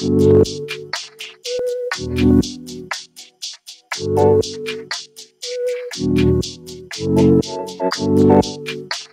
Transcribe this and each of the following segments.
Good afternoon.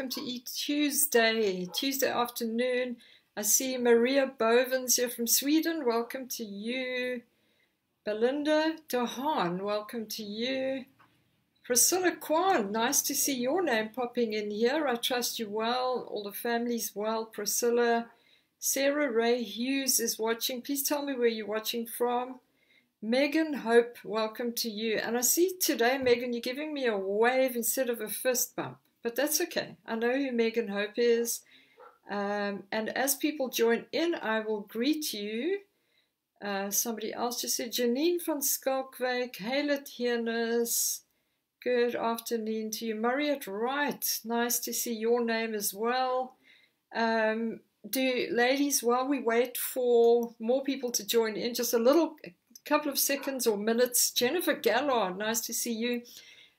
Welcome to Eat Tuesday, Tuesday afternoon. I see Maria Bovens here from Sweden. Welcome to you. Belinda Dohan, welcome to you. Priscilla Kwan, nice to see your name popping in here. I trust you well. All the families well. Priscilla. Sarah Ray Hughes is watching. Please tell me where you're watching from. Megan Hope, welcome to you. And I see today, Megan, you're giving me a wave instead of a fist bump, but that's okay. I know who Megan Hope is. Um, and as people join in, I will greet you. Uh, somebody else just said, Janine van Skalkwijk, Halet Hiernes. Good afternoon to you. Mariette Wright, nice to see your name as well. Um, do ladies, while we wait for more people to join in, just a little couple of seconds or minutes. Jennifer Gallard, nice to see you.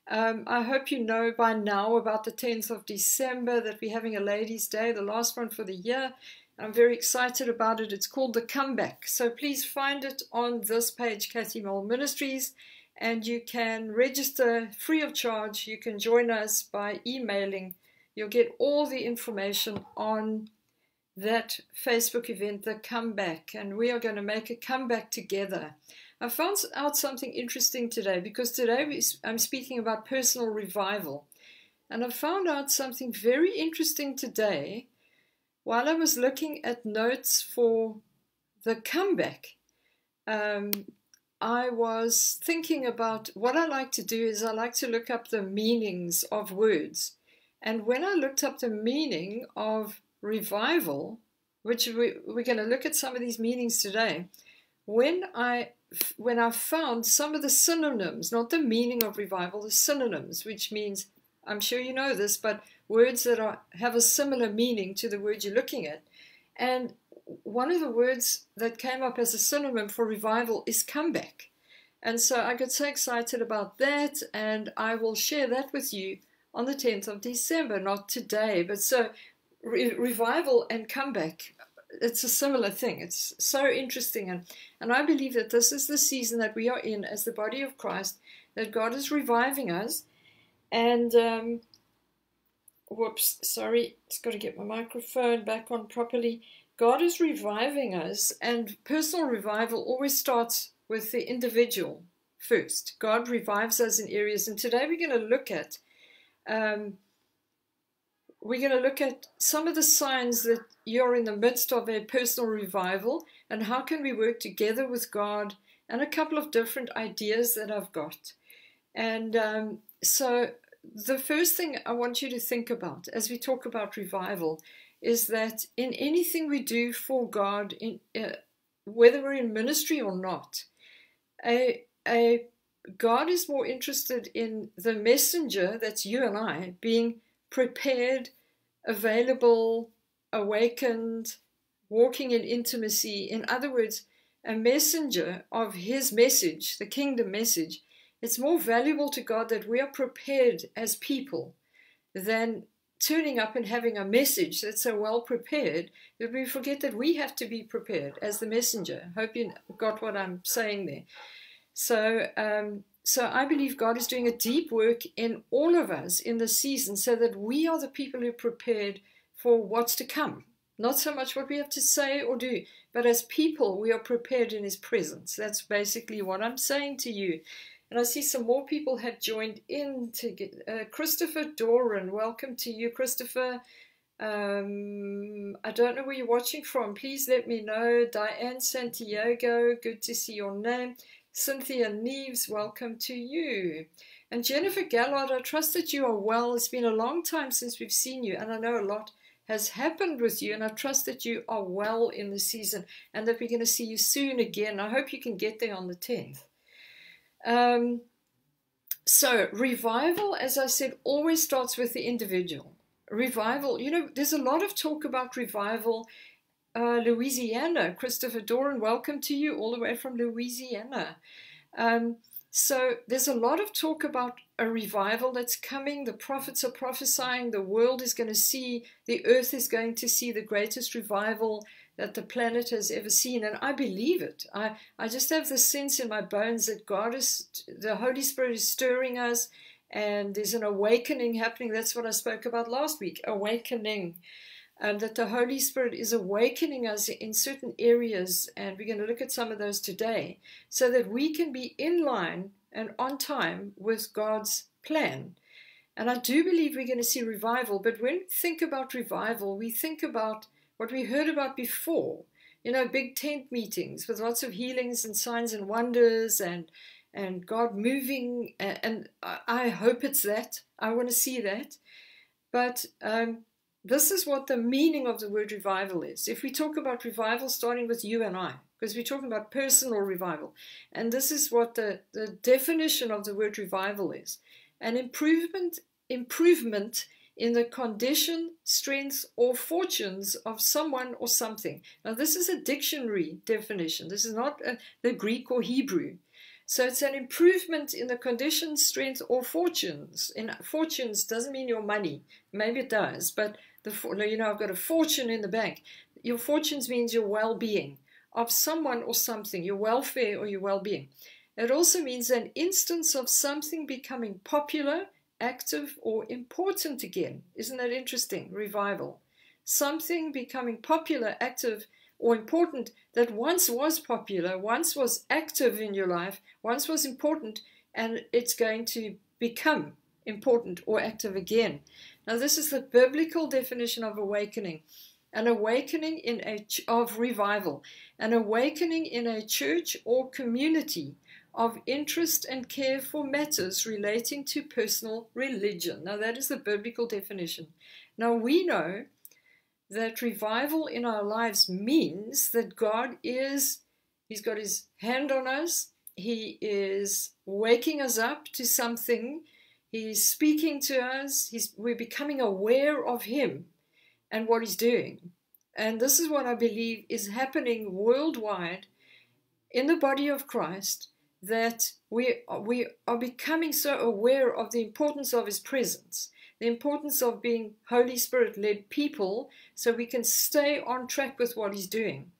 Um, I hope you know by now about the 10th of December that we're having a Ladies' Day, the last one for the year. I'm very excited about it. It's called The Comeback. So please find it on this page, Cathi Mole Ministries, and you can register free of charge. You can join us by emailing. You'll get all the information on that Facebook event, The Comeback, and we are going to make a comeback together. I found out something interesting today because today I'm speaking about personal revival. And I found out something very interesting today while I was looking at notes for the comeback. Um, I was thinking about what I like to do is I like to look up the meanings of words. And when I looked up the meaning of revival, which we, we're going to look at some of these meanings today, when I when I found some of the synonyms, not the meaning of revival, the synonyms, which means I'm sure you know this, but words that are have a similar meaning to the word you're looking at. And one of the words that came up as a synonym for revival is comeback. And so I got so excited about that, and I will share that with you on the 10th of December, not today. But so re revival and comeback, it's a similar thing. It's so interesting. And, and I believe that this is the season that we are in as the body of Christ, that God is reviving us. And, um, whoops, sorry, just got to get my microphone back on properly. God is reviving us, and personal revival always starts with the individual first. God revives us in areas, and today we're going to look at um, we're going to look at some of the signs that you're in the midst of a personal revival, and how can we work together with God, and a couple of different ideas that I've got. And um, so, the first thing I want you to think about as we talk about revival is that in anything we do for God, in, uh, whether we're in ministry or not, a, a God is more interested in the messenger, that's you and I, being prepared, available, awakened, walking in intimacy. In other words, a messenger of his message, the kingdom message. It's more valuable to God that we are prepared as people than turning up and having a message that's so well prepared that we forget that we have to be prepared as the messenger. Hope you got what I'm saying there. So, um, so I believe God is doing a deep work in all of us in the season so that we are the people who are prepared for what's to come. Not so much what we have to say or do, but as people, we are prepared in His presence. That's basically what I'm saying to you. And I see some more people have joined in to get uh, Christopher Doran. Welcome to you, Christopher. Um, I don't know where you're watching from. Please let me know. Diane Santiago, good to see your name. Cynthia Neves, welcome to you. And Jennifer Gallard, I trust that you are well. It's been a long time since we've seen you, and I know a lot has happened with you, and I trust that you are well in the season and that we're going to see you soon again. I hope you can get there on the 10th. Um, so, revival, as I said, always starts with the individual. Revival, you know, there's a lot of talk about revival. Uh, Louisiana, Christopher Doran, welcome to you all the way from Louisiana. Um, so there's a lot of talk about a revival that's coming. The prophets are prophesying the world is going to see, the earth is going to see the greatest revival that the planet has ever seen. And I believe it. I, I just have the sense in my bones that God is, the Holy Spirit is stirring us and there's an awakening happening. That's what I spoke about last week awakening. Um, that the Holy Spirit is awakening us in certain areas, and we're going to look at some of those today, so that we can be in line and on time with God's plan. And I do believe we're going to see revival, but when we think about revival, we think about what we heard about before. You know, big tent meetings with lots of healings and signs and wonders and and God moving. And I hope it's that. I want to see that. But um, this is what the meaning of the word revival is. If we talk about revival, starting with you and I, because we're talking about personal revival, and this is what the, the definition of the word revival is an improvement, improvement in the condition, strength, or fortunes of someone or something. Now, this is a dictionary definition. This is not a, the Greek or Hebrew. So it's an improvement in the condition, strength, or fortunes. In fortunes doesn't mean your money. Maybe it does, but the you know I've got a fortune in the bank. Your fortunes means your well-being of someone or something, your welfare or your well-being. It also means an instance of something becoming popular active or important again. Isn't that interesting? Revival. Something becoming popular, active, or important that once was popular, once was active in your life, once was important, and it's going to become important or active again. Now, this is the biblical definition of awakening an awakening in a of revival, an awakening in a church or community of interest and care for matters relating to personal religion. Now, that is the biblical definition. Now, we know that revival in our lives means that God is, He's got His hand on us, He is waking us up to something, He's speaking to us, he's, we're becoming aware of Him and what He's doing. and this is what I believe is happening worldwide in the body of Christ, that we, we are becoming so aware of the importance of His presence, the importance of being Holy Spirit led people, so we can stay on track with what He's doing.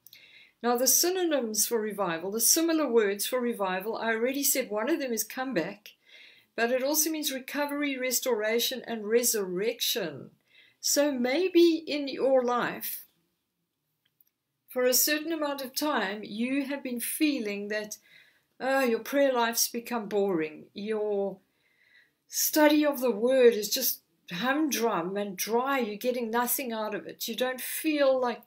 Now, the synonyms for revival, the similar words for revival, I already said one of them is comeback, but it also means recovery, restoration, and resurrection. So maybe in your life, for a certain amount of time, you have been feeling that oh, your prayer life's become boring. Your study of the word is just humdrum and dry. You're getting nothing out of it. You don't feel like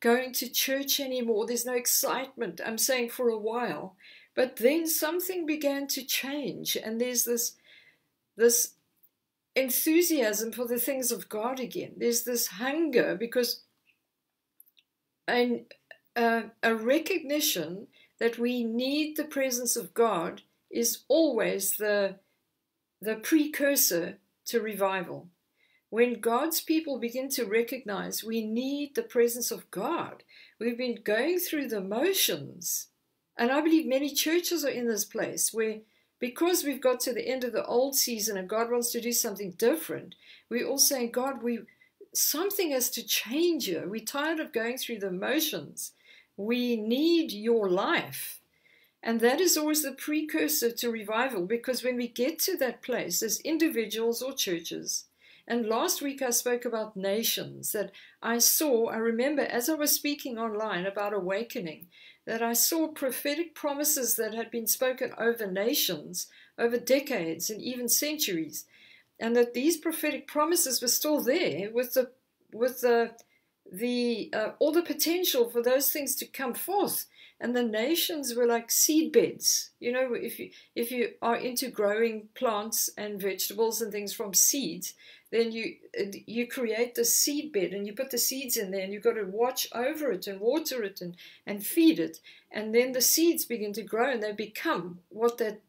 going to church anymore. There's no excitement. I'm saying for a while. But then something began to change, and there's this this enthusiasm for the things of God again. There's this hunger because and uh, a recognition that we need the presence of God is always the the precursor to revival. When God's people begin to recognize we need the presence of God, we've been going through the motions. And I believe many churches are in this place where, because we've got to the end of the old season and God wants to do something different, we're all saying, God, we something has to change here. We're tired of going through the motions. We need your life. And that is always the precursor to revival because when we get to that place as individuals or churches, and last week I spoke about nations that I saw, I remember as I was speaking online about awakening, that I saw prophetic promises that had been spoken over nations, over decades, and even centuries, and that these prophetic promises were still there with the with the the uh, all the potential for those things to come forth. And the nations were like seed beds you know if you if you are into growing plants and vegetables and things from seeds then you you create the seed bed and you put the seeds in there and you've got to watch over it and water it and, and feed it and then the seeds begin to grow and they become what that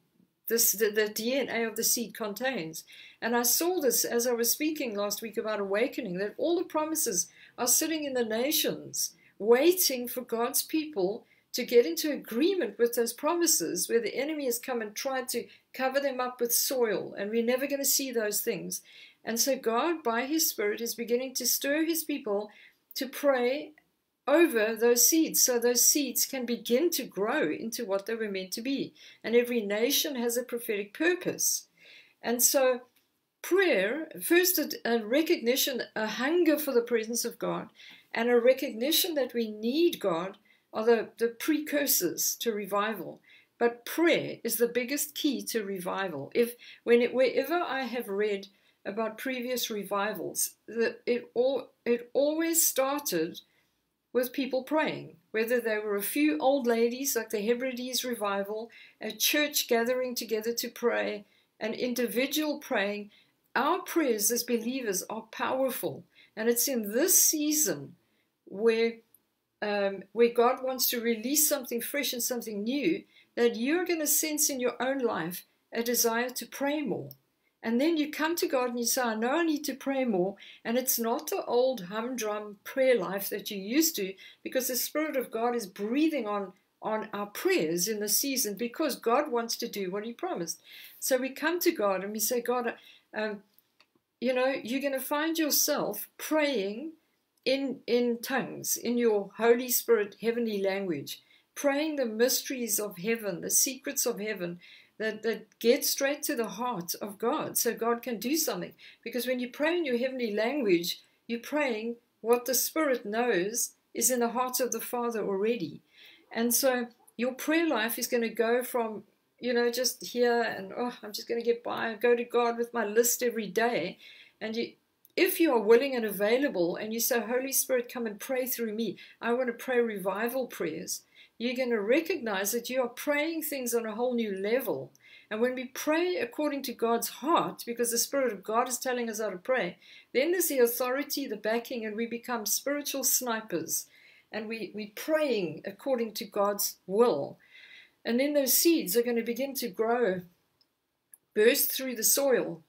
this the, the DNA of the seed contains. And I saw this as I was speaking last week about awakening, that all the promises are sitting in the nations, waiting for God's people to get into agreement with those promises where the enemy has come and tried to cover them up with soil, and we're never going to see those things. And so God, by His Spirit, is beginning to stir His people to pray over those seeds so those seeds can begin to grow into what they were meant to be. And every nation has a prophetic purpose. And so, prayer first, a, recognition, a hunger for the presence of God, and a recognition that we need God are the, the precursors to revival. But prayer is the biggest key to revival. If when it, wherever I have read about previous revivals that it all it always started with people praying, whether they were a few old ladies like the Hebrides revival, a church gathering together to pray, an individual praying. Our prayers as believers are powerful, and it's in this season where um, where God wants to release something fresh and something new that you're going to sense in your own life a desire to pray more. And then you come to God and you say, I know I need to pray more. And it's not the old humdrum prayer life that you used to, because the Spirit of God is breathing on, on our prayers in the season because God wants to do what He promised. So we come to God and we say, God, um, you know, you're going to find yourself praying in, in tongues, in your Holy Spirit heavenly language, praying the mysteries of heaven, the secrets of heaven that, that get straight to the heart of God so God can do something. Because when you pray in your heavenly language, you're praying what the Spirit knows is in the heart of the Father already. And so your prayer life is going to go from, you know, just here and, oh, I'm just going to get by, go to God with my list every day. And you, if you are willing and available and you say, Holy Spirit, come and pray through me, I want to pray revival prayers you're going to recognize that you are praying things on a whole new level. And when we pray according to God's heart, because the Spirit of God is telling us how to pray, then there's the authority, the backing, and we become spiritual snipers. And we, we're praying according to God's will. And then those seeds are going to begin to grow, burst through the soil.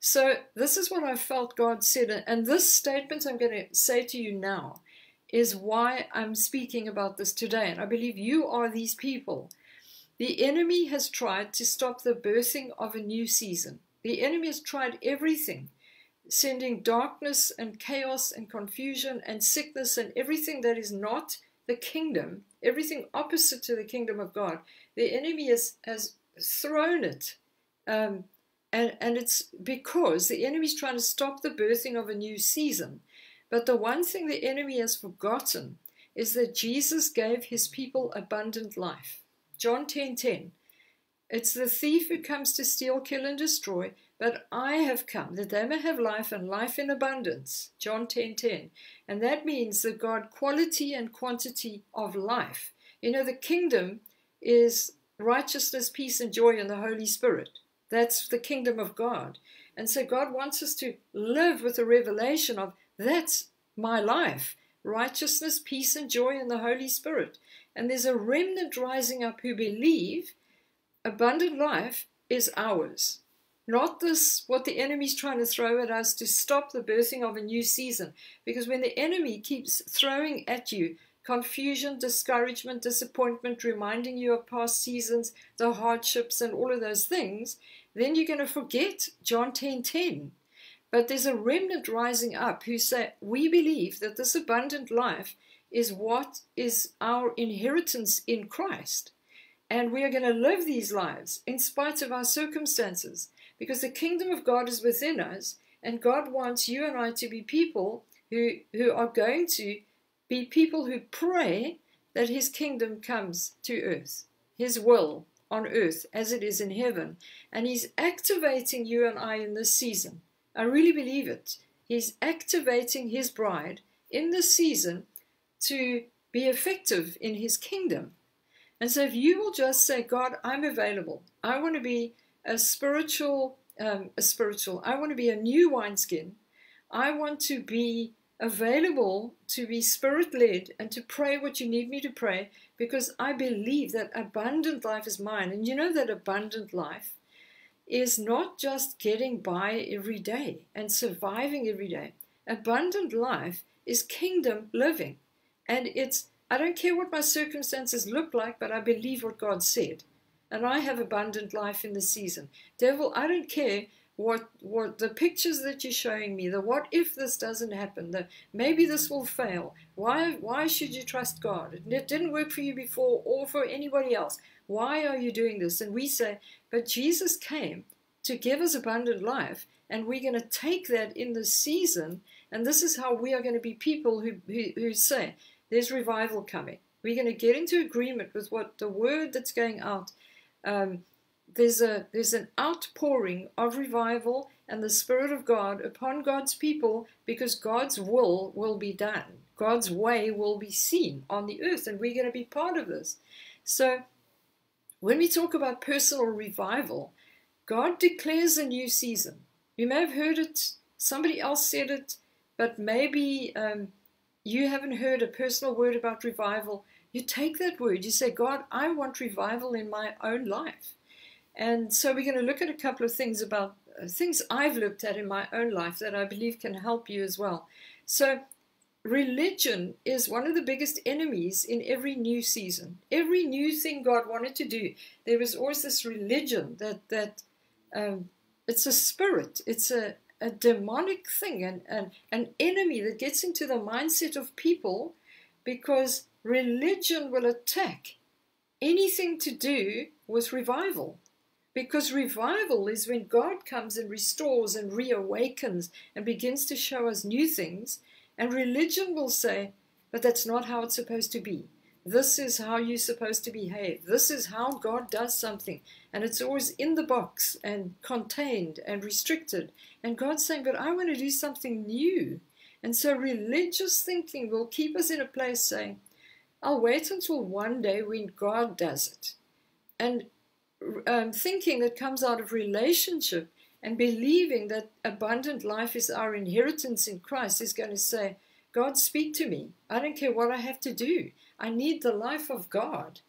So, this is what I felt God said. And this statement I'm going to say to you now is why I'm speaking about this today. And I believe you are these people. The enemy has tried to stop the birthing of a new season. The enemy has tried everything, sending darkness and chaos and confusion and sickness and everything that is not the kingdom, everything opposite to the kingdom of God. The enemy has, has thrown it. Um, and, and it's because the enemy is trying to stop the birthing of a new season. But the one thing the enemy has forgotten is that Jesus gave his people abundant life. John 10:10. 10, 10, it's the thief who comes to steal, kill, and destroy, but I have come that they may have life and life in abundance. John 10:10. 10, 10. And that means the God quality and quantity of life. You know, the kingdom is righteousness, peace, and joy in the Holy Spirit. That's the kingdom of God. And so God wants us to live with a revelation of that's my life righteousness, peace, and joy in the Holy Spirit. And there's a remnant rising up who believe abundant life is ours. Not this, what the enemy's trying to throw at us to stop the birthing of a new season. Because when the enemy keeps throwing at you confusion, discouragement, disappointment, reminding you of past seasons, the hardships, and all of those things, then you're going to forget John 10 10. But there's a remnant rising up who say, We believe that this abundant life is what is our inheritance in Christ. And we are going to live these lives in spite of our circumstances because the kingdom of God is within us. And God wants you and I to be people who, who are going to be people who pray that His kingdom comes to earth, His will on earth as it is in heaven. And He's activating you and I in this season. I really believe it. He's activating his bride in this season to be effective in his kingdom. And so if you will just say, God, I'm available. I want to be a spiritual, um, a spiritual, I want to be a new wineskin. I want to be available to be spirit led and to pray what you need me to pray because I believe that abundant life is mine. And you know that abundant life is not just getting by every day and surviving every day. Abundant life is kingdom living. And it's, I don't care what my circumstances look like, but I believe what God said. And I have abundant life in the season. Devil, I don't care what what the pictures that you're showing me the what if this doesn't happen the maybe this will fail why why should you trust god it didn't work for you before or for anybody else why are you doing this? And we say, but Jesus came to give us abundant life, and we're going to take that in the season. And this is how we are going to be people who, who, who say, there's revival coming. We're going to get into agreement with what the word that's going out. Um, there's a there's an outpouring of revival and the Spirit of God upon God's people because God's will will be done. God's way will be seen on the earth, and we're going to be part of this. So when we talk about personal revival, God declares a new season. You may have heard it, somebody else said it, but maybe um, you haven't heard a personal word about revival. You take that word, you say, God, I want revival in my own life. And so we're going to look at a couple of things about uh, things I've looked at in my own life that I believe can help you as well. So religion is one of the biggest enemies in every new season. Every new thing God wanted to do, there was always this religion that that um, it's a spirit, it's a, a demonic thing, and, and an enemy that gets into the mindset of people because religion will attack anything to do with revival. Because revival is when God comes and restores and reawakens and begins to show us new things and religion will say, but that's not how it's supposed to be. This is how you're supposed to behave. This is how God does something. And it's always in the box and contained and restricted. And God's saying, but I want to do something new. And so religious thinking will keep us in a place saying, I'll wait until one day when God does it. And um, thinking that comes out of relationship and believing that abundant life is our inheritance in Christ is going to say, God, speak to me. I don't care what I have to do. I need the life of God.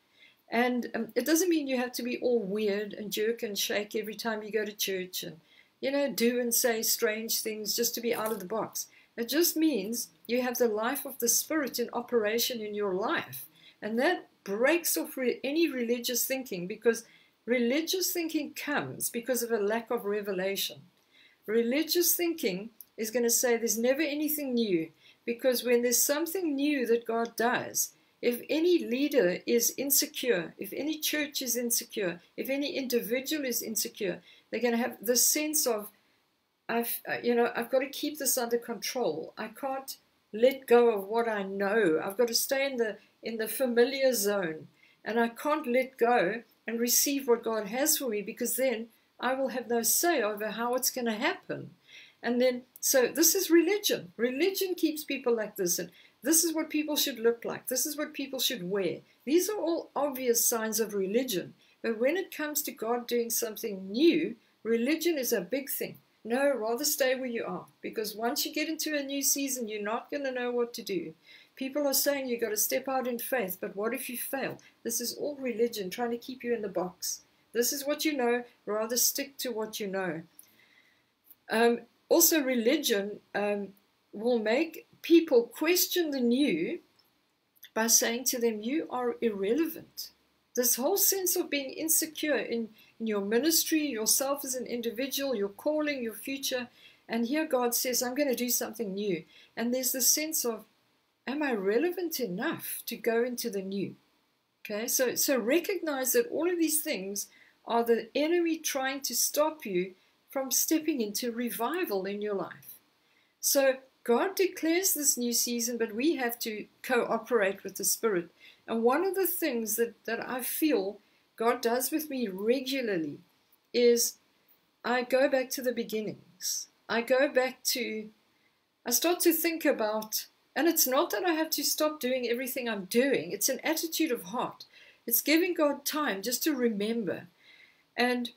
And um, it doesn't mean you have to be all weird and jerk and shake every time you go to church and, you know, do and say strange things just to be out of the box. It just means you have the life of the Spirit in operation in your life. And that breaks off re- any religious thinking because religious thinking comes because of a lack of revelation. Religious thinking is going to say there's never anything new because when there's something new that God does, if any leader is insecure, if any church is insecure, if any individual is insecure, they're going to have the sense of, I've, uh, you know, I've got to keep this under control. I can't let go of what I know. I've got to stay in the in the familiar zone, and I can't let go and receive what God has for me because then I will have no say over how it's going to happen. And then, so this is religion. Religion keeps people like this, and this is what people should look like. This is what people should wear. These are all obvious signs of religion. But when it comes to God doing something new, religion is a big thing. No, rather stay where you are. Because once you get into a new season, you're not going to know what to do. People are saying you've got to step out in faith, but what if you fail? This is all religion trying to keep you in the box. This is what you know, rather stick to what you know. Um, also, religion um, will make people question the new by saying to them, You are irrelevant. This whole sense of being insecure in, in your ministry, yourself as an individual, your calling, your future. And here God says, I'm going to do something new. And there's this sense of, Am I relevant enough to go into the new? Okay, so, so recognize that all of these things are the enemy trying to stop you from stepping into revival in your life. So God declares this new season, but we have to cooperate with the Spirit. And one of the things that, that I feel God does with me regularly is I go back to the beginnings. I go back to, I start to think about, and it's not that I have to stop doing everything I'm doing, it's an attitude of heart. It's giving God time just to remember. And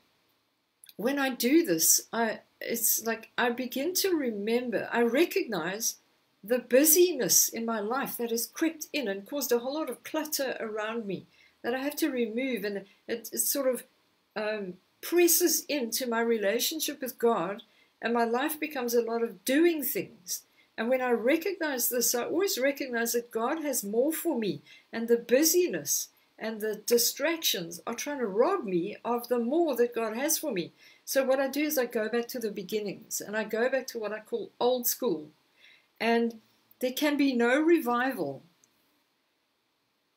when I do this, I it's like I begin to remember, I recognize the busyness in my life that has crept in and caused a whole lot of clutter around me that I have to remove, and it, it sort of um, presses into my relationship with God, and my life becomes a lot of doing things. And when I recognize this, I always recognize that God has more for me, and the busyness and the distractions are trying to rob me of the more that God has for me. So what I do is I go back to the beginnings and I go back to what I call old school. And there can be no revival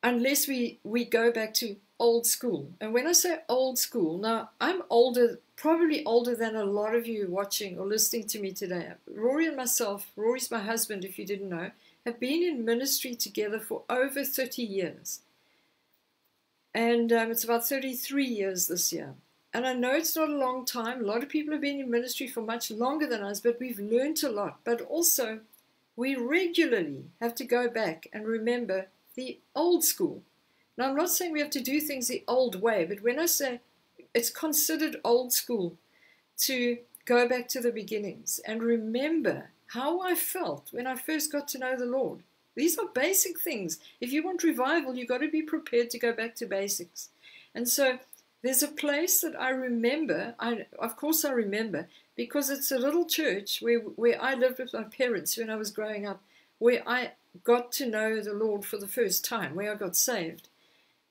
unless we, we go back to old school. And when I say old school, now I'm older, probably older than a lot of you watching or listening to me today. Rory and myself, Rory's my husband, if you didn't know, have been in ministry together for over 30 years and um, it's about 33 years this year. And I know it's not a long time. A lot of people have been in ministry for much longer than us, but we've learned a lot. But also, we regularly have to go back and remember the old school. Now, I'm not saying we have to do things the old way, but when I say it's considered old school to go back to the beginnings and remember how I felt when I first got to know the Lord. These are basic things. If you want revival, you've got to be prepared to go back to basics. And so there's a place that I remember, I, of course I remember, because it's a little church where, where I lived with my parents when I was growing up, where I got to know the Lord for the first time, where I got saved.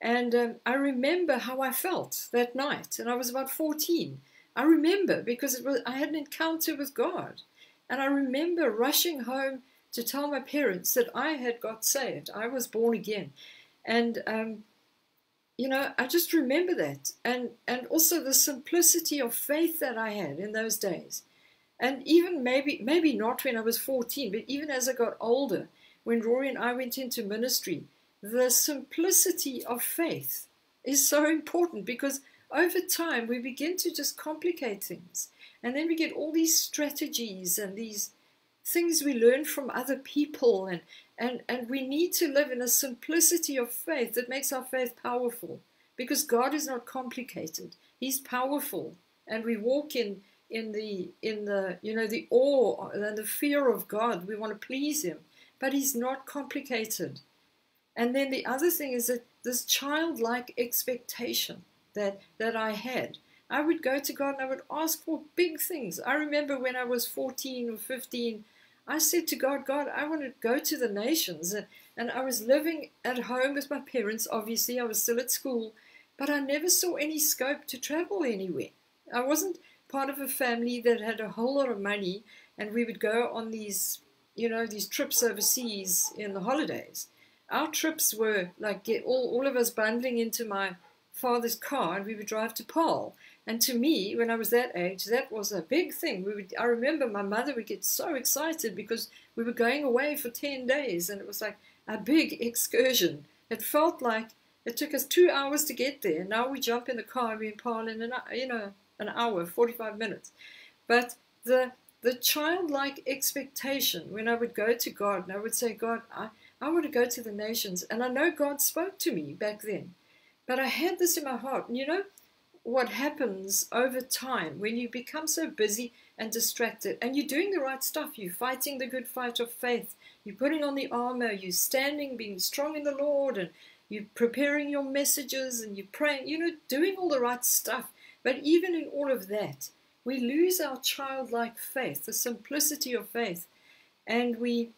And um, I remember how I felt that night, and I was about 14. I remember because it was I had an encounter with God. And I remember rushing home to tell my parents that I had got saved. I was born again. And, um, you know, I just remember that. And, and also the simplicity of faith that I had in those days. And even maybe, maybe not when I was 14, but even as I got older, when Rory and I went into ministry, the simplicity of faith is so important because over time we begin to just complicate things. And then we get all these strategies and these things we learn from other people and, and, and we need to live in a simplicity of faith that makes our faith powerful because God is not complicated. He's powerful and we walk in in the in the you know the awe and the fear of God. We want to please him, but he's not complicated. And then the other thing is that this childlike expectation that that I had. I would go to God and I would ask for big things. I remember when I was 14 or 15, I said to God, God, I want to go to the nations. And, and I was living at home with my parents, obviously, I was still at school, but I never saw any scope to travel anywhere. I wasn't part of a family that had a whole lot of money, and we would go on these, you know, these trips overseas in the holidays. Our trips were like get all, all of us bundling into my father's car, and we would drive to Paarl. And to me, when I was that age, that was a big thing. We would, I remember my mother would get so excited because we were going away for 10 days and it was like a big excursion. It felt like it took us two hours to get there. Now we jump in the car and we're in Paarl in an, you know, an hour, 45 minutes. But the, the childlike expectation when I would go to God and I would say, God, I, I want to go to the nations. And I know God spoke to me back then. But I had this in my heart. And you know, what happens over time when you become so busy and distracted and you're doing the right stuff. You're fighting the good fight of faith. You're putting on the armor. You're standing, being strong in the Lord, and you're preparing your messages and you're praying, you know, doing all the right stuff. But even in all of that, we lose our childlike faith, the simplicity of faith, and we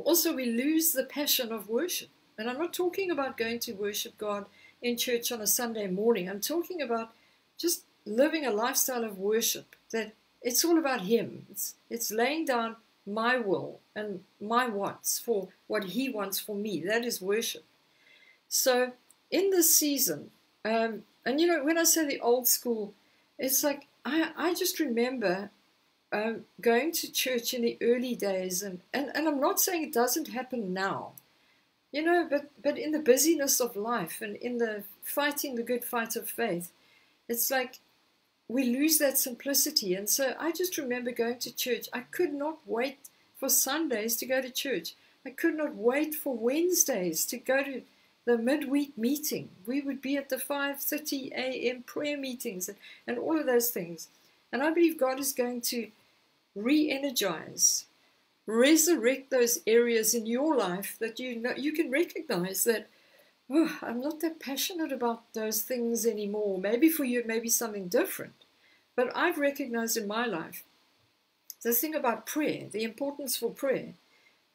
also we lose the passion of worship. And I'm not talking about going to worship God in church on a Sunday morning. I'm talking about just living a lifestyle of worship that it's all about Him. It's, it's laying down my will and my wants for what He wants for me. That is worship. So in this season, um, and you know, when I say the old school, it's like I, I just remember um, going to church in the early days, and, and, and I'm not saying it doesn't happen now. You know, but, but in the busyness of life and in the fighting the good fight of faith, it's like we lose that simplicity. And so I just remember going to church. I could not wait for Sundays to go to church. I could not wait for Wednesdays to go to the midweek meeting. We would be at the 5:30 a.m. prayer meetings and, and all of those things. And I believe God is going to re-energize resurrect those areas in your life that you know you can recognize that oh, I'm not that passionate about those things anymore. Maybe for you it may be something different. But I've recognized in my life the thing about prayer, the importance for prayer,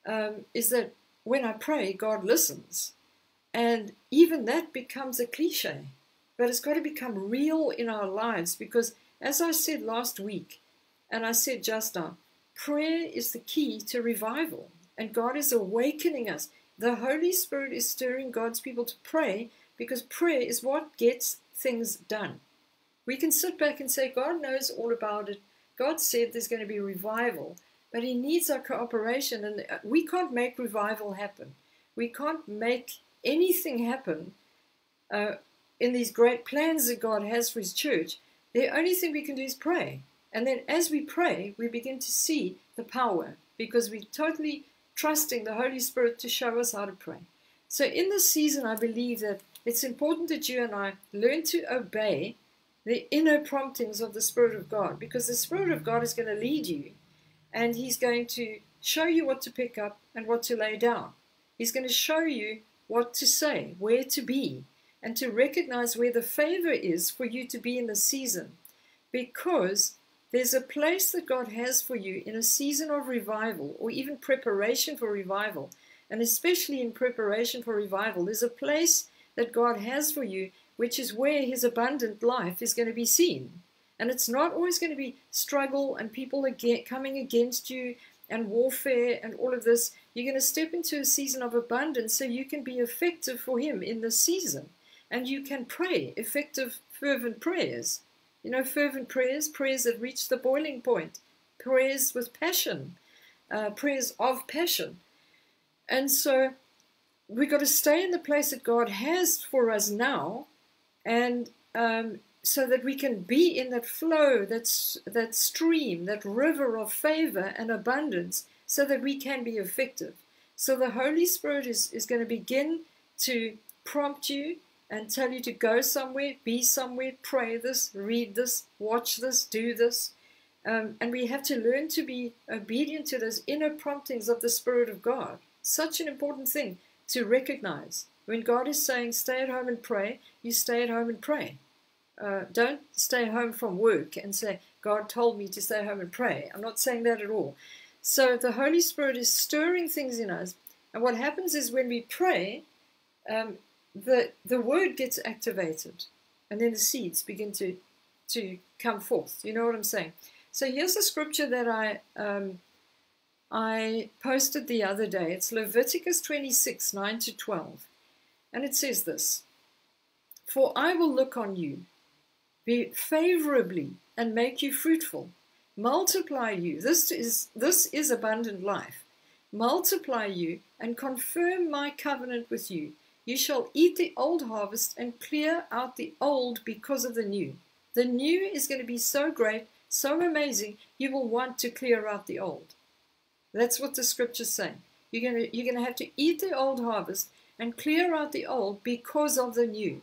um, is that when I pray, God listens. And even that becomes a cliche. But it's got to become real in our lives because, as I said last week, and I said just now, Prayer is the key to revival, and God is awakening us. The Holy Spirit is stirring God's people to pray because prayer is what gets things done. We can sit back and say, God knows all about it. God said there's going to be revival, but He needs our cooperation, and we can't make revival happen. We can't make anything happen uh, in these great plans that God has for His church. The only thing we can do is pray. And then as we pray, we begin to see the power because we're totally trusting the Holy Spirit to show us how to pray. So in this season, I believe that it's important that you and I learn to obey the inner promptings of the Spirit of God because the Spirit of God is going to lead you and He's going to show you what to pick up and what to lay down. He's going to show you what to say, where to be, and to recognize where the favor is for you to be in the season because there's a place that God has for you in a season of revival or even preparation for revival. And especially in preparation for revival, there's a place that God has for you, which is where His abundant life is going to be seen. And it's not always going to be struggle and people coming against you and warfare and all of this. You're going to step into a season of abundance so you can be effective for Him in this season. And you can pray effective, fervent prayers. You know, fervent prayers, prayers that reach the boiling point, prayers with passion, uh, prayers of passion. And so we've got to stay in the place that God has for us now, and um, so that we can be in that flow, that's, that stream, that river of favor and abundance, so that we can be effective. So the Holy Spirit is, is going to begin to prompt you and tell you to go somewhere, be somewhere, pray this, read this, watch this, do this. Um, and we have to learn to be obedient to those inner promptings of the Spirit of God. Such an important thing to recognize. When God is saying, stay at home and pray, you stay at home and pray. Uh, don't stay home from work and say, God told me to stay home and pray. I'm not saying that at all. So the Holy Spirit is stirring things in us. And what happens is when we pray, um, the, the word gets activated and then the seeds begin to, to come forth. You know what I'm saying? So here's a scripture that I, um, I posted the other day. It's Leviticus 26, 9 to 12. And it says this For I will look on you, be favorably, and make you fruitful multiply you. This is, this is abundant life. Multiply you and confirm my covenant with you. You shall eat the old harvest and clear out the old because of the new. The new is going to be so great, so amazing, you will want to clear out the old. That's what the scripture's saying. You're going to, you're going to have to eat the old harvest and clear out the old because of the new.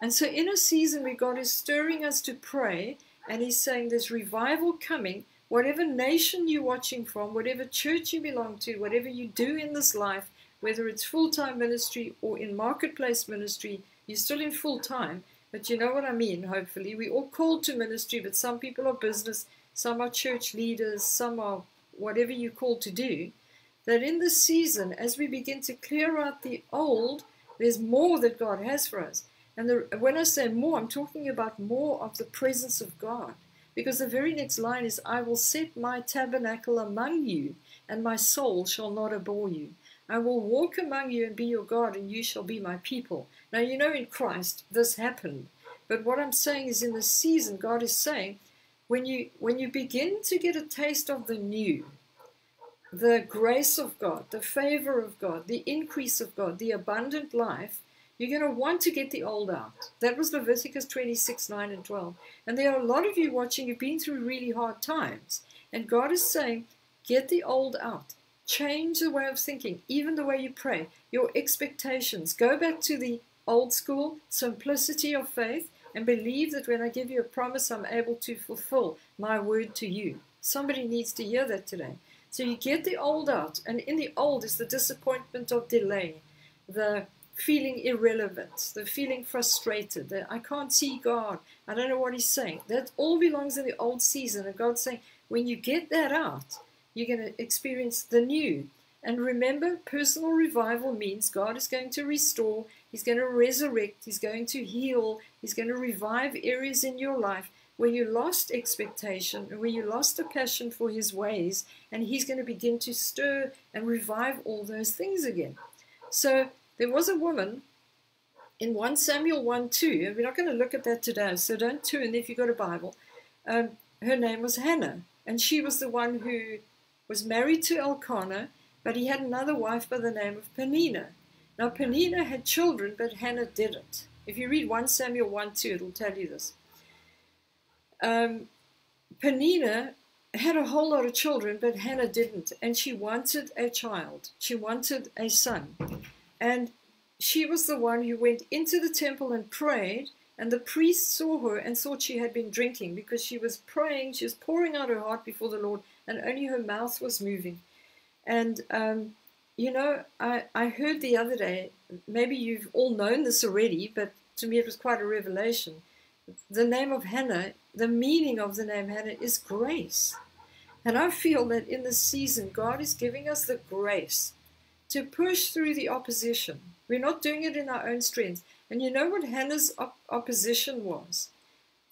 And so, in a season where God is stirring us to pray and he's saying there's revival coming. Whatever nation you're watching from, whatever church you belong to, whatever you do in this life, whether it's full time ministry or in marketplace ministry, you're still in full time. But you know what I mean, hopefully. we all called to ministry, but some people are business, some are church leaders, some are whatever you're called to do. That in this season, as we begin to clear out the old, there's more that God has for us. And the, when I say more, I'm talking about more of the presence of God. Because the very next line is, I will set my tabernacle among you, and my soul shall not abhor you. I will walk among you and be your God, and you shall be my people. Now, you know, in Christ, this happened. But what I'm saying is, in this season, God is saying, when you, when you begin to get a taste of the new, the grace of God, the favor of God, the increase of God, the abundant life, you're going to want to get the old out. That was Leviticus 26, 9, and 12. And there are a lot of you watching, you've been through really hard times. And God is saying, get the old out. Change the way of thinking, even the way you pray, your expectations. Go back to the old school simplicity of faith and believe that when I give you a promise, I'm able to fulfill my word to you. Somebody needs to hear that today. So you get the old out, and in the old is the disappointment of delay, the feeling irrelevant, the feeling frustrated, that I can't see God, I don't know what He's saying. That all belongs in the old season. And God's saying, when you get that out, you're going to experience the new. And remember, personal revival means God is going to restore, He's going to resurrect, He's going to heal, He's going to revive areas in your life where you lost expectation, where you lost a passion for His ways, and He's going to begin to stir and revive all those things again. So there was a woman in 1 Samuel 1 2, and we're not going to look at that today, so don't turn if you've got a Bible. Um, her name was Hannah, and she was the one who was married to Elkanah, but he had another wife by the name of Peninnah. Now, Peninnah had children, but Hannah didn't. If you read 1 Samuel 1 2, it'll tell you this. Um, Peninnah had a whole lot of children, but Hannah didn't, and she wanted a child. She wanted a son. And she was the one who went into the temple and prayed. And the priest saw her and thought she had been drinking because she was praying, she was pouring out her heart before the Lord, and only her mouth was moving. And, um, you know, I, I heard the other day, maybe you've all known this already, but to me it was quite a revelation. The name of Hannah, the meaning of the name Hannah is grace. And I feel that in this season, God is giving us the grace to push through the opposition. We're not doing it in our own strength. And you know what Hannah's op- opposition was?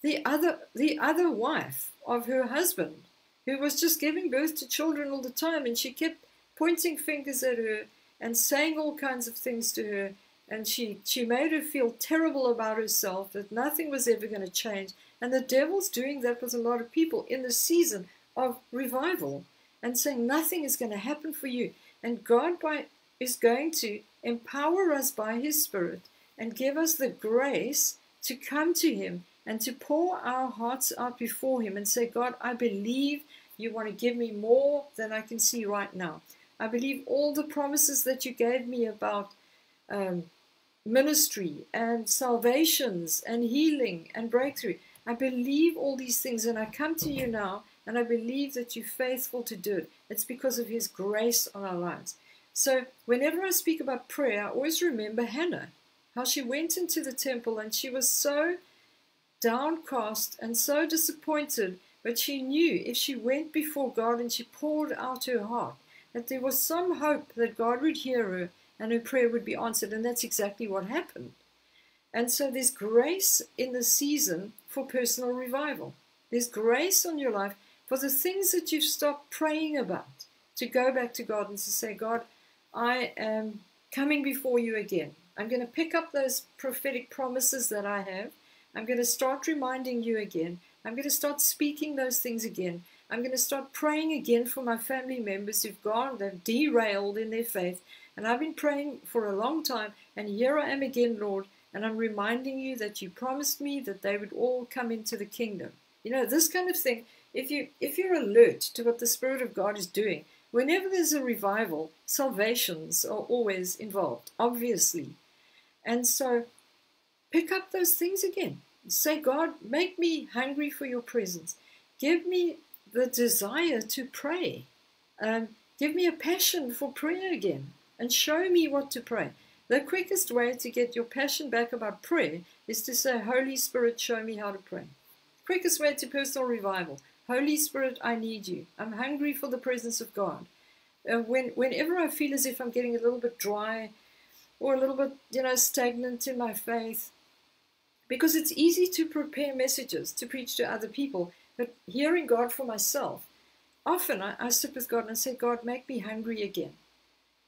The other, the other wife of her husband, who was just giving birth to children all the time, and she kept pointing fingers at her and saying all kinds of things to her. And she, she made her feel terrible about herself, that nothing was ever going to change. And the devil's doing that with a lot of people in the season of revival and saying nothing is going to happen for you. And God by, is going to empower us by His Spirit and give us the grace to come to Him and to pour our hearts out before Him and say, God, I believe you want to give me more than I can see right now. I believe all the promises that you gave me about um, ministry and salvations and healing and breakthrough. I believe all these things and I come to you now and I believe that you're faithful to do it. It's because of His grace on our lives. So, whenever I speak about prayer, I always remember Hannah, how she went into the temple and she was so downcast and so disappointed But she knew if she went before God and she poured out her heart, that there was some hope that God would hear her and her prayer would be answered. And that's exactly what happened. And so there's grace in the season for personal revival. There's grace on your life for the things that you've stopped praying about to go back to God and to say, God, I am coming before you again. I'm going to pick up those prophetic promises that I have. I'm going to start reminding you again. I'm going to start speaking those things again. I'm going to start praying again for my family members who've gone, they've derailed in their faith. And I've been praying for a long time. And here I am again, Lord. And I'm reminding you that you promised me that they would all come into the kingdom. You know, this kind of thing, if you if you're alert to what the Spirit of God is doing, whenever there's a revival, salvations are always involved, obviously. And so pick up those things again. Say, God, make me hungry for your presence. Give me the desire to pray. Um, give me a passion for prayer again and show me what to pray. The quickest way to get your passion back about prayer is to say, Holy Spirit, show me how to pray. Quickest way to personal revival. Holy Spirit, I need you. I'm hungry for the presence of God. Uh, when, whenever I feel as if I'm getting a little bit dry or a little bit, you know, stagnant in my faith, because it's easy to prepare messages to preach to other people, but hearing God for myself, often I, I sit with God and say, God, make me hungry again.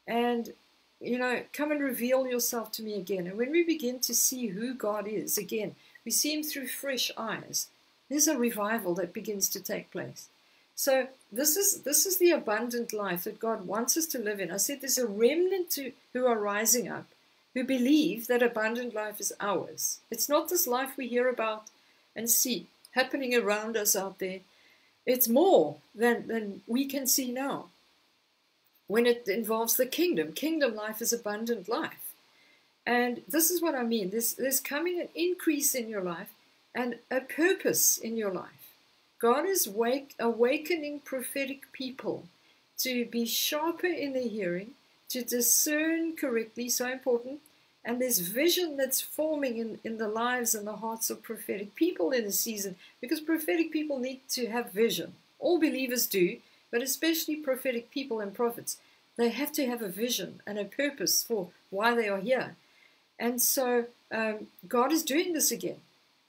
And, you know, come and reveal yourself to me again. And when we begin to see who God is again, we see Him through fresh eyes. There's a revival that begins to take place. So this is this is the abundant life that God wants us to live in. I said there's a remnant to, who are rising up who believe that abundant life is ours. It's not this life we hear about and see happening around us out there. It's more than, than we can see now. When it involves the kingdom, kingdom life is abundant life. And this is what I mean. There's, there's coming an increase in your life and a purpose in your life. God is wake, awakening prophetic people to be sharper in their hearing, to discern correctly, so important. And there's vision that's forming in, in the lives and the hearts of prophetic people in the season because prophetic people need to have vision. All believers do, but especially prophetic people and prophets. They have to have a vision and a purpose for why they are here. And so um, God is doing this again.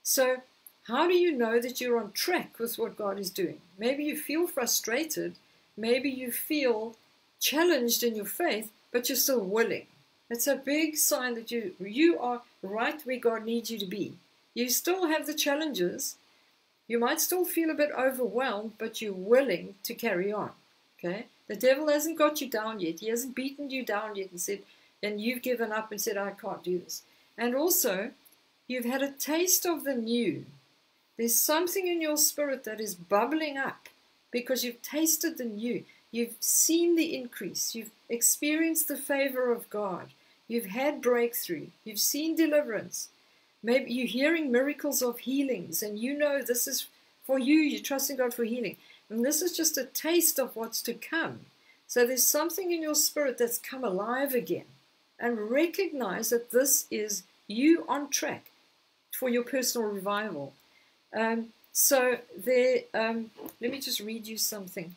So, how do you know that you're on track with what God is doing? Maybe you feel frustrated. Maybe you feel challenged in your faith, but you're still willing. It's a big sign that you you are right where God needs you to be. You still have the challenges. You might still feel a bit overwhelmed, but you're willing to carry on. Okay? The devil hasn't got you down yet. He hasn't beaten you down yet and said, and you've given up and said, I can't do this. And also, you've had a taste of the new. There's something in your spirit that is bubbling up because you've tasted the new. You've seen the increase. You've experienced the favor of God. You've had breakthrough. You've seen deliverance. Maybe you're hearing miracles of healings, and you know this is for you. You're trusting God for healing. And this is just a taste of what's to come. So there's something in your spirit that's come alive again. And recognize that this is you on track for your personal revival. Um, so there, um, let me just read you something.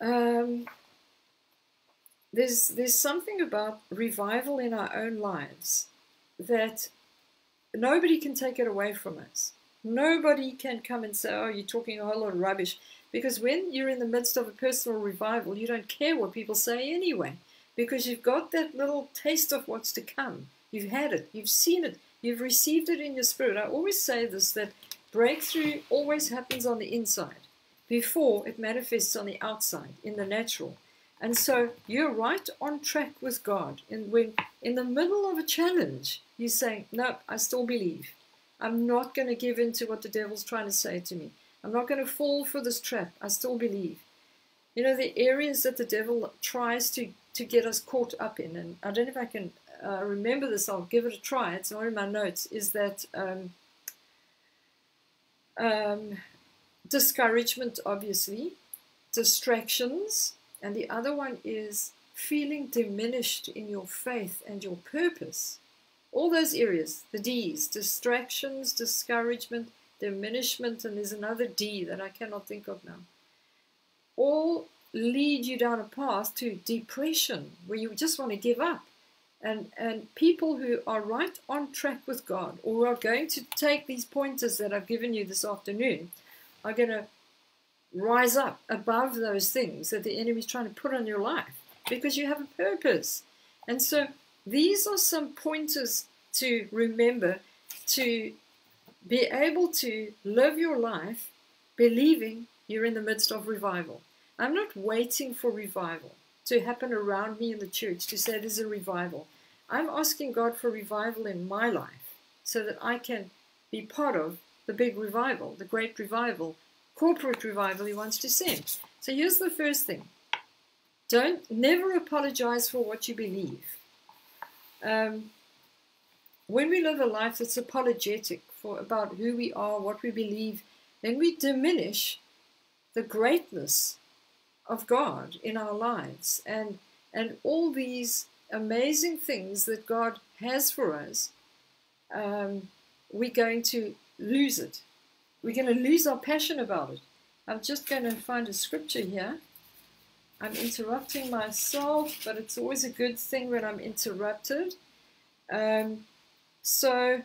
Um, there's there's something about revival in our own lives that nobody can take it away from us. Nobody can come and say, "Oh, you're talking a whole lot of rubbish," because when you're in the midst of a personal revival, you don't care what people say anyway, because you've got that little taste of what's to come. You've had it, you've seen it, you've received it in your spirit. I always say this that breakthrough always happens on the inside before it manifests on the outside in the natural. And so you're right on track with God. And when in the middle of a challenge, you say, No, I still believe. I'm not going to give in to what the devil's trying to say to me. I'm not going to fall for this trap. I still believe. You know, the areas that the devil tries to, to get us caught up in, and I don't know if I can uh, remember this, I'll give it a try. It's not in my notes, is that um, um, discouragement, obviously, distractions, and the other one is feeling diminished in your faith and your purpose. All those areas, the D's, distractions, discouragement, diminishment, and there's another D that I cannot think of now. All lead you down a path to depression where you just want to give up. And, and people who are right on track with God or are going to take these pointers that I've given you this afternoon are going to rise up above those things that the enemy is trying to put on your life because you have a purpose. And so these are some pointers to remember to be able to live your life believing you're in the midst of revival. I'm not waiting for revival to happen around me in the church to say there's a revival. I'm asking God for revival in my life so that I can be part of the big revival, the great revival, corporate revival He wants to send. So here's the first thing don't never apologize for what you believe. Um, when we live a life that's apologetic for about who we are, what we believe, then we diminish the greatness of God in our lives and and all these amazing things that God has for us. Um, we're going to lose it. We're going to lose our passion about it. I'm just going to find a scripture here. I'm interrupting myself, but it's always a good thing when I'm interrupted. Um, so,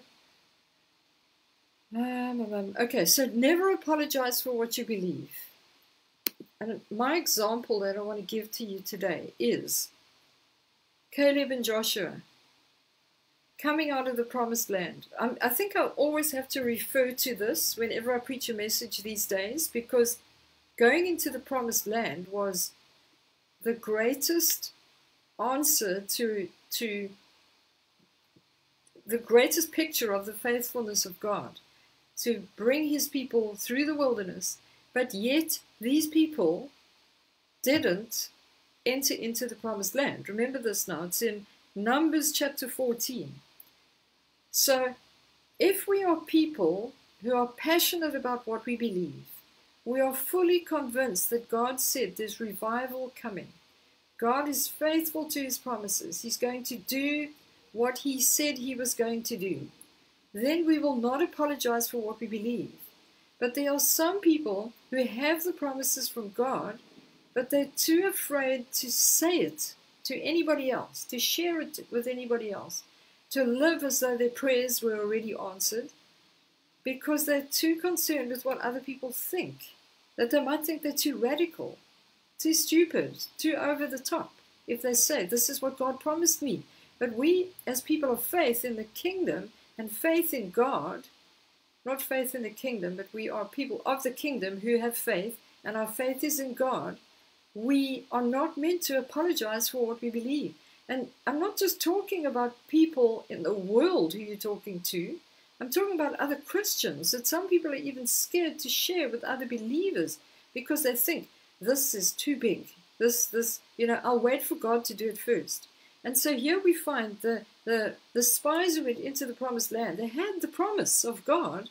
um, um, um, okay, so never apologize for what you believe. And my example that I want to give to you today is Caleb and Joshua coming out of the promised land. I, I think I always have to refer to this whenever I preach a message these days because going into the promised land was the greatest answer to to the greatest picture of the faithfulness of God to bring his people through the wilderness, but yet these people didn't enter into the promised land. Remember this now, it's in Numbers chapter 14. So, if we are people who are passionate about what we believe, we are fully convinced that God said there's revival coming. God is faithful to his promises. He's going to do what he said he was going to do. Then we will not apologize for what we believe. But there are some people who have the promises from God, but they're too afraid to say it to anybody else, to share it with anybody else, to live as though their prayers were already answered, because they're too concerned with what other people think, that they might think they're too radical, too stupid, too over the top, if they say, This is what God promised me. But we, as people of faith in the kingdom and faith in God, not faith in the kingdom, but we are people of the kingdom who have faith, and our faith is in God, we are not meant to apologize for what we believe. And I'm not just talking about people in the world who you're talking to. I'm talking about other Christians that some people are even scared to share with other believers because they think this is too big. This, this, you know, I'll wait for God to do it first. And so here we find the, the, the spies who went into the promised land, they had the promise of God,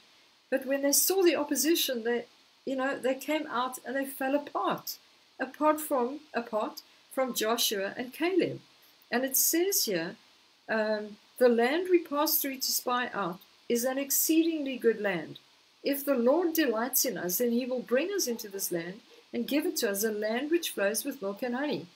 but when they saw the opposition, they, you know, they came out and they fell apart, apart from, apart from Joshua and Caleb. And it says here, um, the land we passed through to spy out is an exceedingly good land. If the Lord delights in us, then he will bring us into this land and give it to us, a land which flows with milk and honey.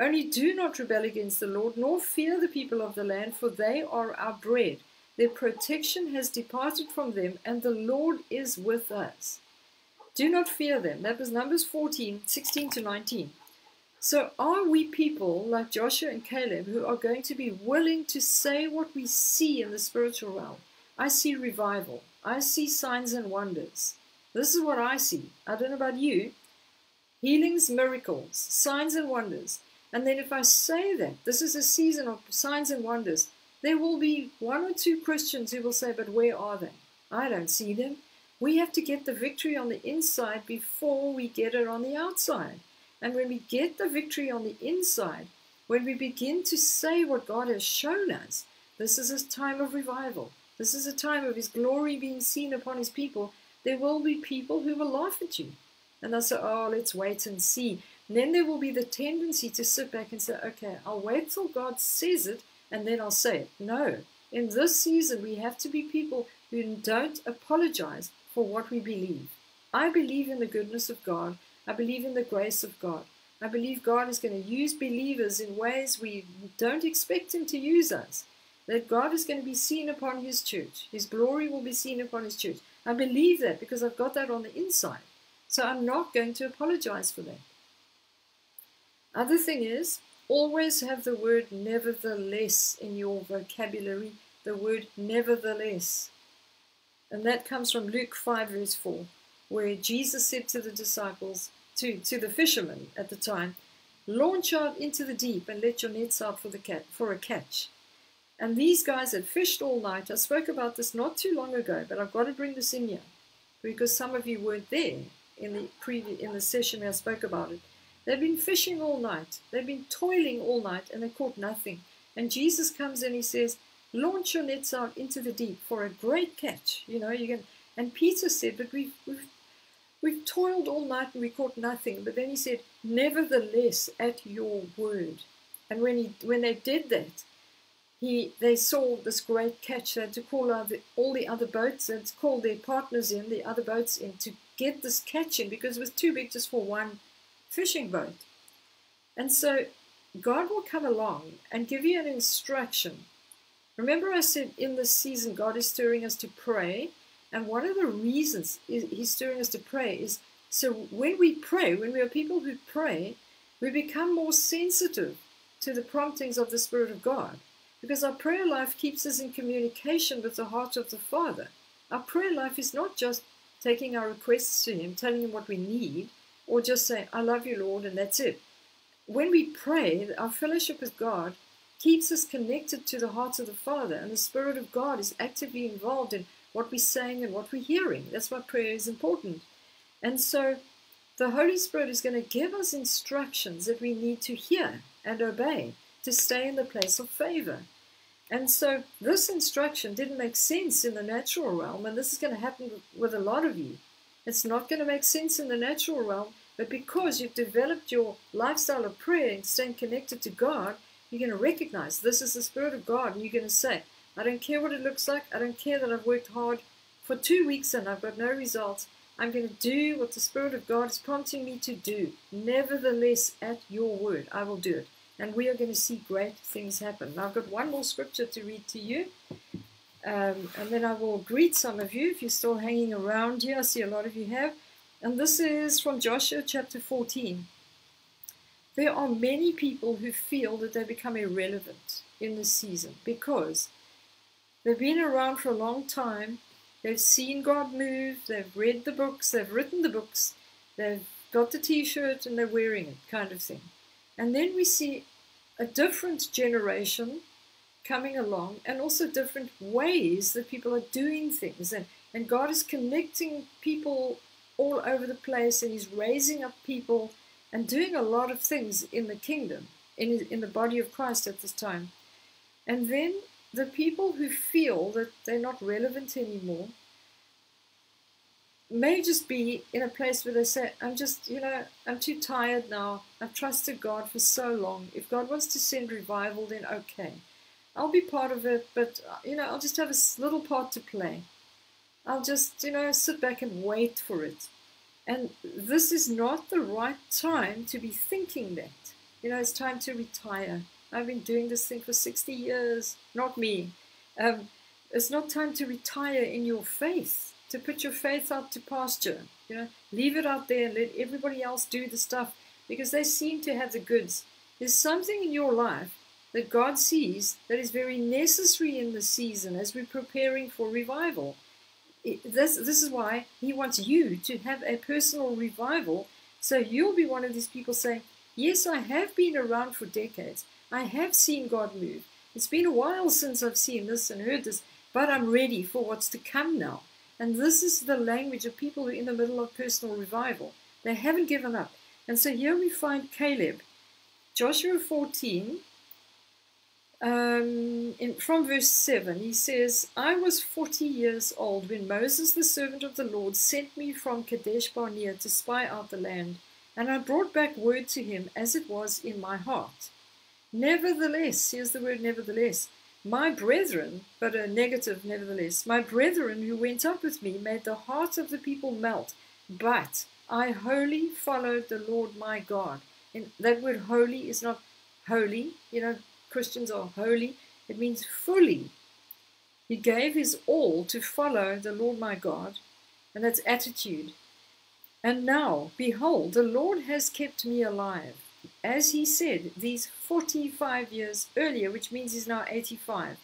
Only do not rebel against the Lord, nor fear the people of the land, for they are our bread. Their protection has departed from them, and the Lord is with us. Do not fear them. That was Numbers 14, 16 to 19. So, are we people like Joshua and Caleb who are going to be willing to say what we see in the spiritual realm? I see revival. I see signs and wonders. This is what I see. I don't know about you. Healings, miracles, signs and wonders. And then if I say that this is a season of signs and wonders, there will be one or two Christians who will say, But where are they? I don't see them. We have to get the victory on the inside before we get it on the outside. And when we get the victory on the inside, when we begin to say what God has shown us, this is a time of revival. This is a time of His glory being seen upon His people. There will be people who will laugh at you. And they'll say, Oh, let's wait and see. And then there will be the tendency to sit back and say, okay, I'll wait till God says it and then I'll say it. No. In this season, we have to be people who don't apologize for what we believe. I believe in the goodness of God. I believe in the grace of God. I believe God is going to use believers in ways we don't expect Him to use us. That God is going to be seen upon His church. His glory will be seen upon His church. I believe that because I've got that on the inside. So I'm not going to apologize for that. Other thing is, always have the word nevertheless in your vocabulary. The word nevertheless. And that comes from Luke 5, verse 4, where Jesus said to the disciples, to, to the fishermen at the time, launch out into the deep and let your nets out for, the cat, for a catch. And these guys had fished all night. I spoke about this not too long ago, but I've got to bring this in here because some of you weren't there in the previous in the session where I spoke about it. They've been fishing all night. They've been toiling all night and they caught nothing. And Jesus comes and he says, launch your nets out into the deep for a great catch. You know, you can. And Peter said, but we've, we've We've toiled all night and we caught nothing. But then he said, Nevertheless, at your word. And when he when they did that, he they saw this great catch. They had to call out the, all the other boats and call their partners in, the other boats in, to get this catch in because it was too big just for one fishing boat. And so God will come along and give you an instruction. Remember, I said in this season, God is stirring us to pray and one of the reasons he's stirring us to pray is so when we pray, when we are people who pray, we become more sensitive to the promptings of the Spirit of God. Because our prayer life keeps us in communication with the heart of the Father. Our prayer life is not just taking our requests to Him, telling Him what we need, or just saying, I love you, Lord, and that's it. When we pray, our fellowship with God keeps us connected to the heart of the Father, and the Spirit of God is actively involved in what we're saying and what we're hearing. That's why prayer is important. And so the Holy Spirit is going to give us instructions that we need to hear and obey to stay in the place of favor. And so this instruction didn't make sense in the natural realm, and this is going to happen with a lot of you. It's not going to make sense in the natural realm, but because you've developed your lifestyle of prayer and staying connected to God, you're going to recognize this is the Spirit of God, and you're going to say, I don't care what it looks like. I don't care that I've worked hard for two weeks and I've got no results. I'm going to do what the Spirit of God is prompting me to do. Nevertheless, at your word, I will do it. And we are going to see great things happen. Now, I've got one more scripture to read to you. Um, and then I will greet some of you if you're still hanging around here. I see a lot of you have. And this is from Joshua chapter 14. There are many people who feel that they become irrelevant in this season because They've been around for a long time. They've seen God move. They've read the books. They've written the books. They've got the t-shirt and they're wearing it kind of thing. And then we see a different generation coming along and also different ways that people are doing things. And, and God is connecting people all over the place and he's raising up people and doing a lot of things in the kingdom, in, in the body of Christ at this time. And then the people who feel that they're not relevant anymore may just be in a place where they say, I'm just, you know, I'm too tired now. I've trusted God for so long. If God wants to send revival, then okay. I'll be part of it, but, uh, you know, I'll just have a little part to play. I'll just, you know, sit back and wait for it. And this is not the right time to be thinking that. You know, it's time to retire. I've been doing this thing for 60 years. Not me. Um, it's not time to retire in your faith, to put your faith out to pasture. You know, leave it out there and let everybody else do the stuff because they seem to have the goods. There's something in your life that God sees that is very necessary in the season as we're preparing for revival. This, this is why He wants you to have a personal revival. So you'll be one of these people saying, Yes, I have been around for decades. I have seen God move. It's been a while since I've seen this and heard this, but I'm ready for what's to come now. And this is the language of people who are in the middle of personal revival. They haven't given up. And so here we find Caleb. Joshua 14, um, in, from verse 7, he says, I was 40 years old when Moses, the servant of the Lord, sent me from Kadesh Barnea to spy out the land, and I brought back word to him as it was in my heart. Nevertheless, here's the word nevertheless, My brethren, but a negative nevertheless, my brethren who went up with me made the heart of the people melt, but I wholly followed the Lord my God. And that word holy is not holy, you know, Christians are holy, it means fully. He gave his all to follow the Lord my God, and that's attitude. And now, behold, the Lord has kept me alive as he said these 45 years earlier, which means he's now 85.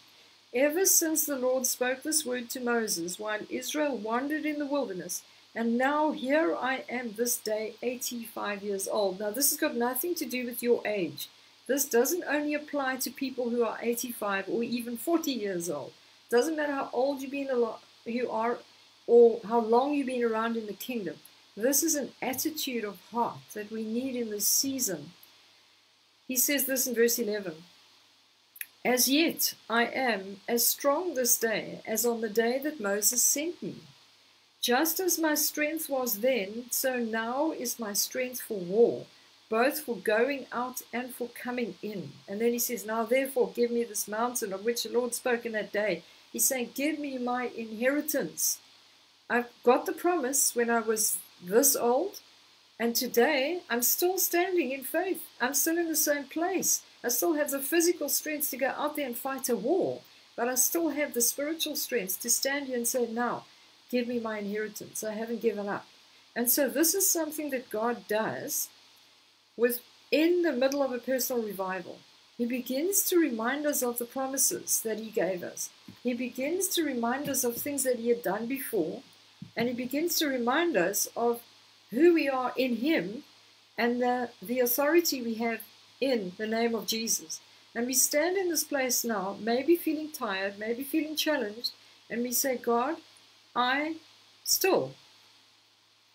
Ever since the Lord spoke this word to Moses while Israel wandered in the wilderness, and now here I am this day, 85 years old. Now, this has got nothing to do with your age. This doesn't only apply to people who are 85 or even 40 years old. Doesn't matter how old you've been, you are, or how long you've been around in the kingdom. This is an attitude of heart that we need in this season. He says this in verse 11 As yet I am as strong this day as on the day that Moses sent me. Just as my strength was then, so now is my strength for war, both for going out and for coming in. And then he says, Now therefore give me this mountain of which the Lord spoke in that day. He's saying, Give me my inheritance. I've got the promise when I was this old, and today I'm still standing in faith. I'm still in the same place. I still have the physical strength to go out there and fight a war, but I still have the spiritual strength to stand here and say, Now, give me my inheritance. I haven't given up. And so this is something that God does within the middle of a personal revival. He begins to remind us of the promises that He gave us. He begins to remind us of things that He had done before and he begins to remind us of who we are in him and the, the authority we have in the name of Jesus. And we stand in this place now, maybe feeling tired, maybe feeling challenged, and we say, God, I still,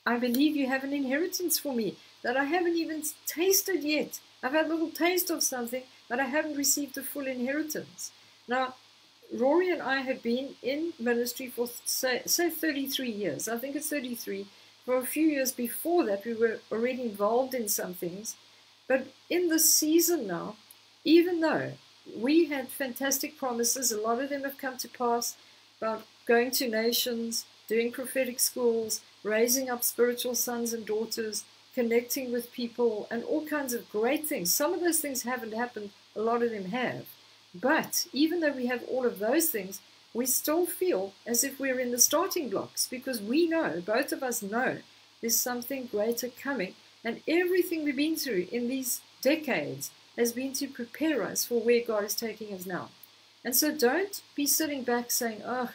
I believe you have an inheritance for me that I haven't even tasted yet. I've had a little taste of something, but I haven't received the full inheritance. Now, Rory and I have been in ministry for, say, say 33 years. I think it's 33. For a few years before that, we were already involved in some things. But in this season now, even though we had fantastic promises, a lot of them have come to pass about going to nations, doing prophetic schools, raising up spiritual sons and daughters, connecting with people, and all kinds of great things. Some of those things haven't happened, a lot of them have. But even though we have all of those things, we still feel as if we're in the starting blocks because we know, both of us know, there's something greater coming. And everything we've been through in these decades has been to prepare us for where God is taking us now. And so don't be sitting back saying, oh,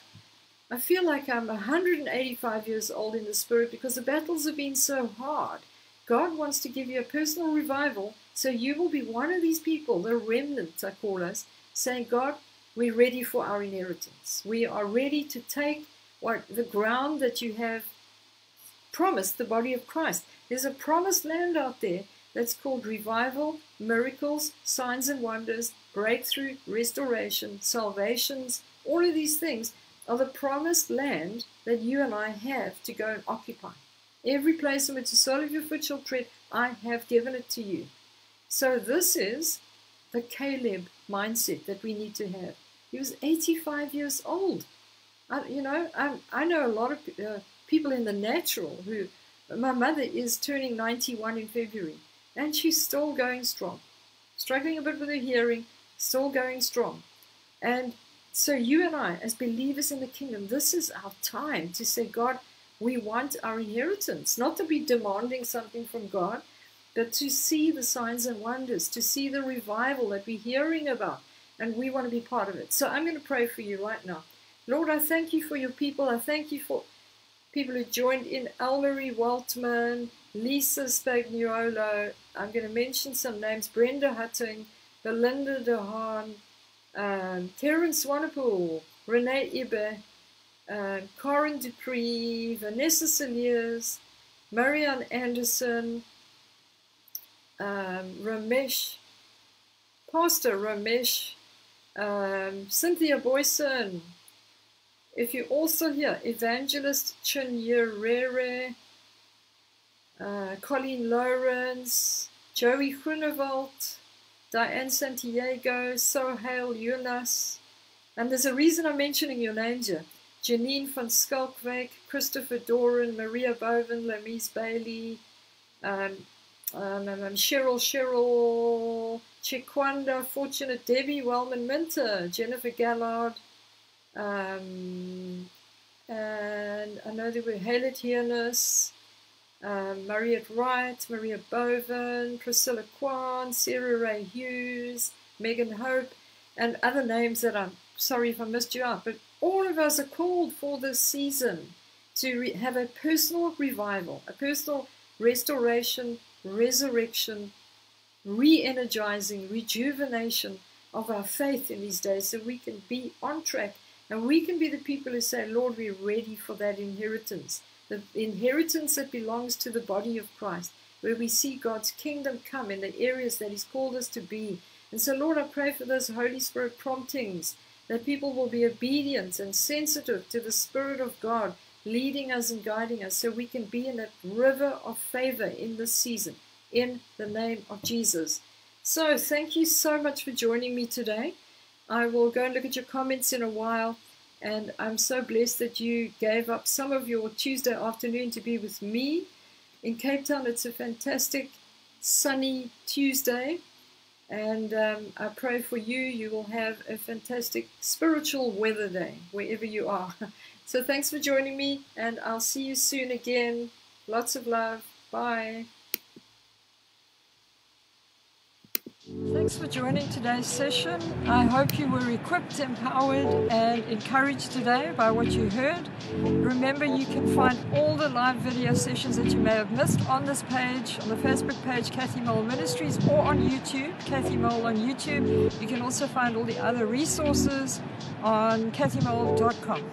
I feel like I'm 185 years old in the spirit because the battles have been so hard. God wants to give you a personal revival so you will be one of these people, the remnant, I call us, saying, God, we're ready for our inheritance. We are ready to take what the ground that you have promised the body of Christ. There's a promised land out there that's called revival, miracles, signs and wonders, breakthrough, restoration, salvations. All of these things are the promised land that you and I have to go and occupy. Every place in which the sole of your foot shall tread, I have given it to you. So this is the Caleb mindset that we need to have. He was 85 years old. I, you know, I, I know a lot of uh, people in the natural who, my mother is turning 91 in February, and she's still going strong. Struggling a bit with her hearing, still going strong. And so, you and I, as believers in the kingdom, this is our time to say, God, we want our inheritance, not to be demanding something from God, but to see the signs and wonders, to see the revival that we're hearing about, and we want to be part of it. So I'm going to pray for you right now. Lord, I thank you for your people. I thank you for people who joined in Ellery Waltman, Lisa Spagnuolo. I'm going to mention some names Brenda Hutting, Belinda DeHaan, um, Terence Swanepoel, Renee Ibe, um, Corin Dupree, Vanessa Saliers, Marianne Anderson, um, Ramesh, Pastor Ramesh, um, Cynthia Boyson. If you're also here, Evangelist Chinyerere, uh, Colleen Lawrence, Joey Groenewald, Diane Santiago, Sohail Yunus, And there's a reason I'm mentioning your names here. Janine van Schalkwyk, Christopher Doran, Maria Boven, Lamise Bailey, um, um, um, Cheryl, Cheryl, Chiquanda, Fortunate Debbie, Wellman Minter, Jennifer Gallard, um, and I know there were Haylett Hiernes, um, Mariette Wright, Maria Boven, Priscilla Kwan, Sarah Ray Hughes, Megan Hope, and other names that I'm sorry if I missed you out, but all of us are called for this season to have a personal revival, a personal restoration, resurrection, re energizing, rejuvenation of our faith in these days so we can be on track and we can be the people who say, Lord, we're ready for that inheritance, the inheritance that belongs to the body of Christ, where we see God's kingdom come in the areas that He's called us to be. And so, Lord, I pray for those Holy Spirit promptings that people will be obedient and sensitive to the Spirit of God leading us and guiding us so we can be in that river of favor in this season in the name of Jesus. So, thank you so much for joining me today. I will go and look at your comments in a while, and I'm so blessed that you gave up some of your Tuesday afternoon to be with me. In Cape Town, it's a fantastic sunny Tuesday, and um, I pray for you. You will have a fantastic spiritual weather day wherever you are. So thanks for joining me, and I'll see you soon again. Lots of love. Bye. Thanks for joining today's session. I hope you were equipped, empowered, and encouraged today by what you heard. Remember, you can find all the live video sessions that you may have missed on this page, on the Facebook page, Cathi Mole Ministries, or on YouTube, Cathi Mole on YouTube. You can also find all the other resources on cathimole.com.